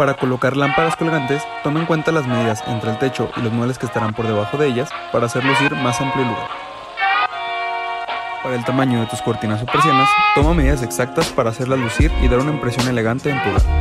Para colocar lámparas colgantes, toma en cuenta las medidas entre el techo y los muebles que estarán por debajo de ellas para hacer lucir más amplio el lugar. Para el tamaño de tus cortinas o persianas, toma medidas exactas para hacerlas lucir y dar una impresión elegante en tu hogar.